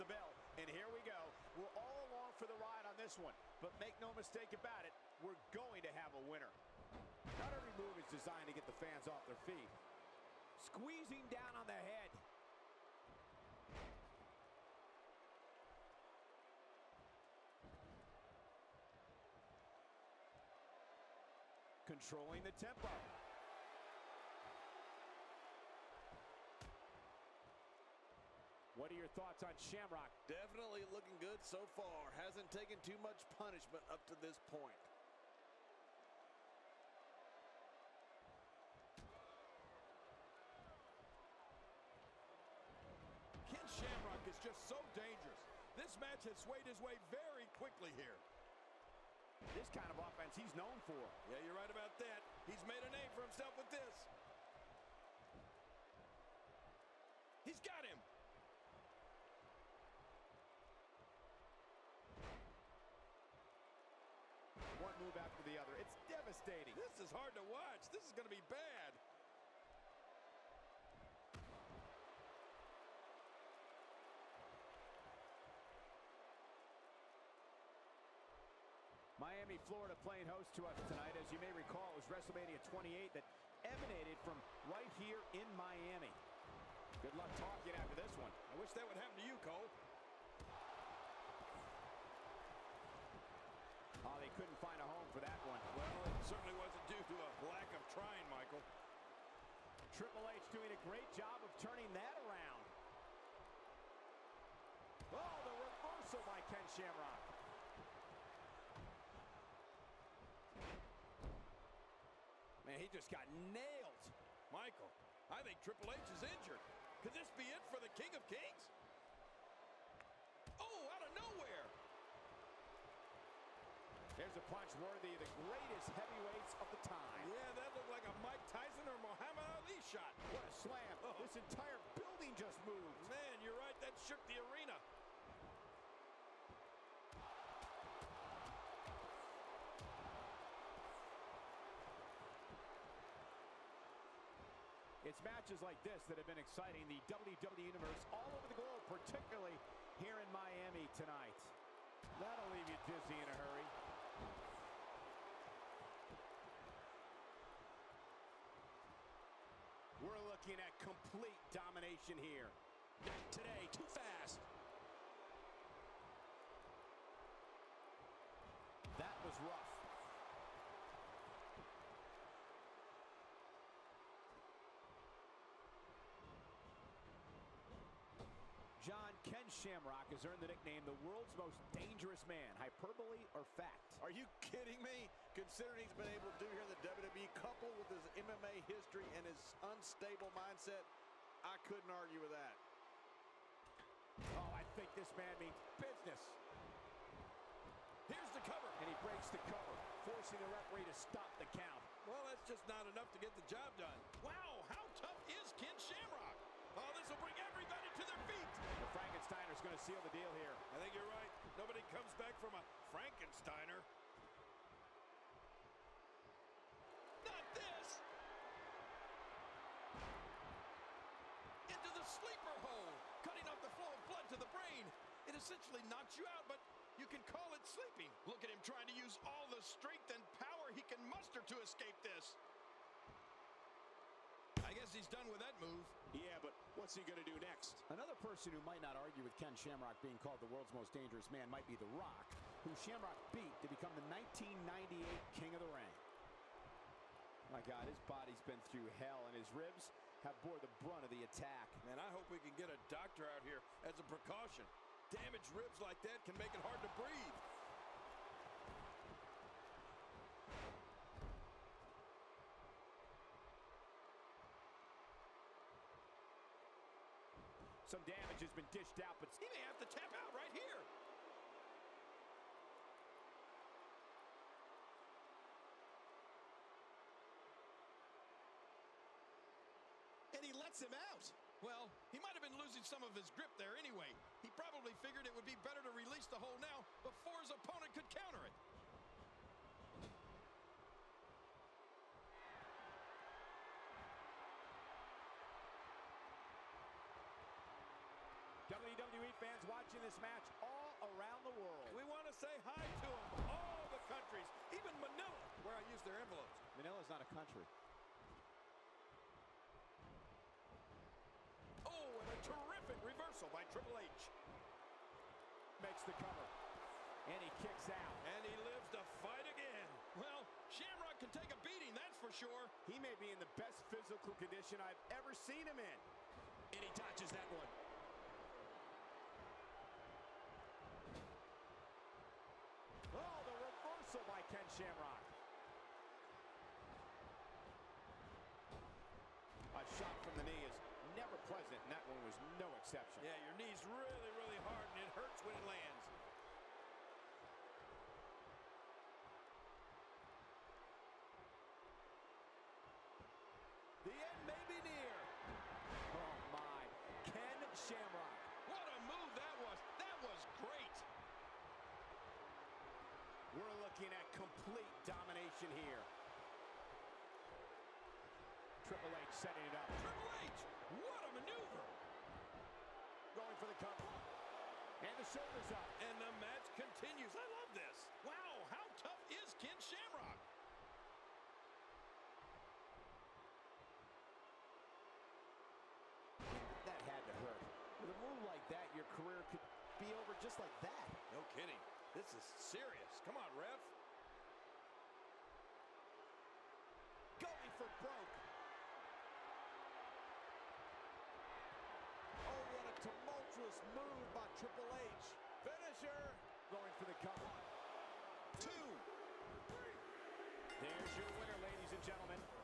the bell. And here we go. We're all along for the ride on this one. But make no mistake about it, we're going to have a winner. Not every move is designed to get the fans off their feet. Squeezing down on the head. Controlling the tempo. What are your thoughts on Shamrock? Definitely looking good so far. Hasn't taken too much punishment up to this point. Ken Shamrock is just so dangerous. This match has swayed his way very quickly here. This kind of offense he's known for. Yeah, you're right about that. He's made a name for himself with this. He's got him. Move after the other. It's devastating. This is hard to watch. This is going to be bad. Miami, Florida playing host to us tonight. As you may recall, it was WrestleMania 28 that emanated from right here in Miami. Good luck talking after this one. I wish that would happen to you, Cole. Oh, they couldn't find a home for that one. Well, it certainly wasn't due to a lack of trying, Michael. Triple H doing a great job of turning that around. Oh, the reversal by Ken Shamrock. Man, he just got nailed. Michael, I think Triple H is injured. Could this be it for the King of Kings? Oh, out of nowhere. There's a punch worthy of the greatest heavyweights of the time. Yeah, that looked like a Mike Tyson or Muhammad Ali shot. What a slam. Oh. This entire building just moved. Man, you're right. That shook the arena. It's matches like this that have been exciting the WWE Universe all over the globe, particularly here in Miami tonight. That'll leave you dizzy in a hurry. We're looking at complete domination here. Not today, too fast. That was rough. John Ken Shamrock has earned the nickname the world's most dangerous man. Hyperbole or fact? Are you kidding me? Considering he's been able to do here in the WWE, coupled with his MMA history and his unstable mindset, I couldn't argue with that. Oh, I think this man means business. Here's the cover. And he breaks the cover, forcing the referee to stop the count. Well, that's just not enough to get the job done. Wow, how tough is Ken Shamrock? Oh, this will bring everybody to their feet. The Frankensteiner's going to seal the deal here. I think you're right. Nobody comes back from a Frankensteiner. Not this. Into the sleeper hold, cutting off the flow of blood to the brain. It essentially knocks you out, but you can call it sleeping. Look at him trying to use all the strength and power he can muster to escape this. I he's done with that move. Yeah, but what's he going to do next? Another person who might not argue with Ken Shamrock being called the world's most dangerous man might be The Rock, who Shamrock beat to become the 1998 King of the Ring. My God, his body's been through hell, and his ribs have bore the brunt of the attack. Man, I hope we can get a doctor out here as a precaution. Damaged ribs like that can make it hard to breathe. Some damage has been dished out, but he may have to tap out right here. And he lets him out. Well, he might have been losing some of his grip there anyway. He probably figured it would be better to release the hold now before his opponent could counter it. WWE fans watching this match all around the world. We want to say hi to them, all the countries, even Manila, where I use their envelopes. Manila's not a country. Oh, and a terrific reversal by Triple H. Makes the cover. And he kicks out. And he lives to fight again. Well, Shamrock can take a beating, that's for sure. He may be in the best physical condition I've ever seen him in. And he dodges that one. Oh, the reversal by Ken Shamrock. A shot from the knee is never pleasant, and that one was no exception. Yeah, your knee's really, really hard, and it hurts when it lands. The end may be near. Oh, my. Ken Shamrock. What a move that was. That was great. We're looking at complete domination here. Triple H setting it up. Triple H, what a maneuver. Going for the cover. And the shoulders up. And the match continues. I love this. Wow, how tough is Ken Shamrock? That had to hurt. With a move like that, your career could be over just like that. No kidding. This is serious. Come on, ref. Going for broke. Oh, what a tumultuous move by Triple H. Finisher. Going for the cover. Two. There's your winner, ladies and gentlemen.